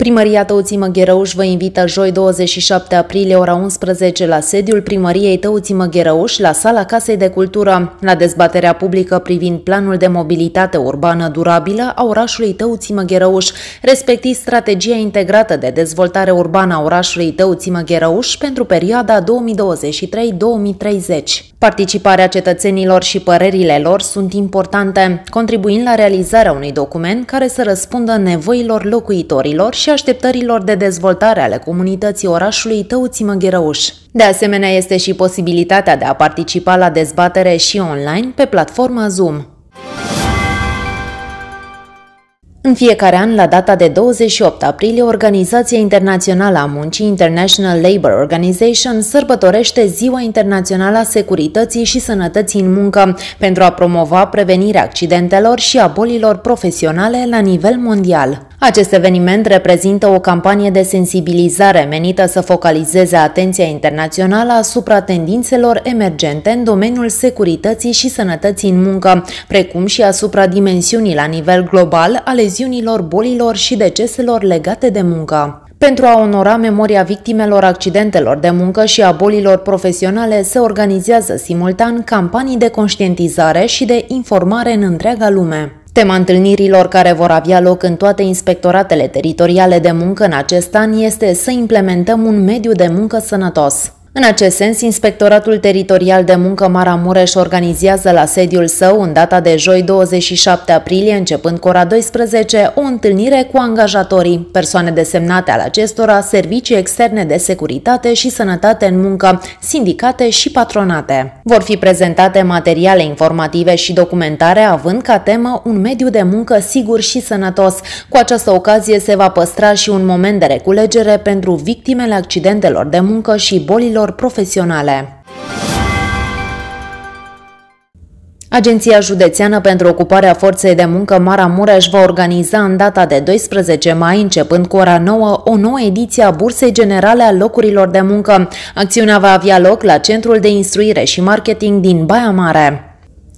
Primăria Tăuții Măgherăuș vă invită joi 27 aprilie ora 11 la sediul Primăriei Tăuții Măgherăuș la sala Casei de Cultură la dezbaterea publică privind planul de mobilitate urbană durabilă a orașului Tăuții Măgherăuș, respectiv strategia integrată de dezvoltare urbană a orașului Tăuții Măgherăuș pentru perioada 2023-2030. Participarea cetățenilor și părerile lor sunt importante, contribuind la realizarea unui document care să răspundă nevoilor locuitorilor și așteptărilor de dezvoltare ale comunității orașului Tăuții Măgherăuș. De asemenea, este și posibilitatea de a participa la dezbatere și online pe platforma Zoom. În fiecare an, la data de 28 aprilie, Organizația Internațională a Muncii, International Labour Organization, sărbătorește Ziua Internațională a Securității și Sănătății în Muncă pentru a promova prevenirea accidentelor și a bolilor profesionale la nivel mondial. Acest eveniment reprezintă o campanie de sensibilizare menită să focalizeze atenția internațională asupra tendințelor emergente în domeniul securității și sănătății în muncă, precum și asupra dimensiunii la nivel global a leziunilor, bolilor și deceselor legate de muncă. Pentru a onora memoria victimelor accidentelor de muncă și a bolilor profesionale, se organizează simultan campanii de conștientizare și de informare în întreaga lume. Tema întâlnirilor care vor avea loc în toate inspectoratele teritoriale de muncă în acest an este să implementăm un mediu de muncă sănătos. În acest sens, Inspectoratul Teritorial de Muncă Maramureș organizează la sediul său, în data de joi 27 aprilie, începând cu ora 12, o întâlnire cu angajatorii, persoane desemnate al acestora, servicii externe de securitate și sănătate în muncă, sindicate și patronate. Vor fi prezentate materiale informative și documentare, având ca temă un mediu de muncă sigur și sănătos. Cu această ocazie se va păstra și un moment de reculegere pentru victimele accidentelor de muncă și bolilor studiilor profesionale. Agenția Județeană pentru Ocuparea Forței de Muncă Maramureș va organiza în data de 12 mai, începând cu ora 9, o nouă ediție a Bursei Generale a Locurilor de Muncă. Acțiunea va avea loc la Centrul de Instruire și Marketing din Baia Mare.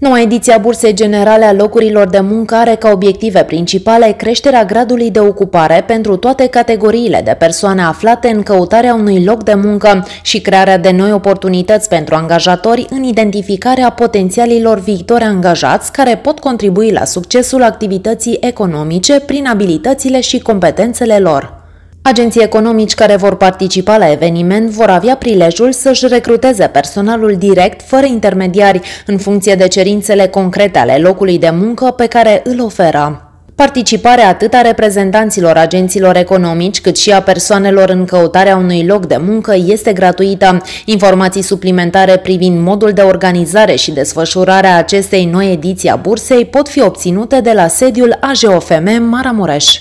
Noua ediție a Bursei Generale a Locurilor de Muncă are ca obiective principale creșterea gradului de ocupare pentru toate categoriile de persoane aflate în căutarea unui loc de muncă și crearea de noi oportunități pentru angajatori în identificarea potențialilor viitori angajați care pot contribui la succesul activității economice prin abilitățile și competențele lor. Agenții economici care vor participa la eveniment vor avea prilejul să-și recruteze personalul direct, fără intermediari, în funcție de cerințele concrete ale locului de muncă pe care îl oferă. Participarea atât a reprezentanților agenților economici, cât și a persoanelor în căutarea unui loc de muncă este gratuită. Informații suplimentare privind modul de organizare și desfășurare a acestei noi ediții a bursei pot fi obținute de la sediul AGOFM Maramureș.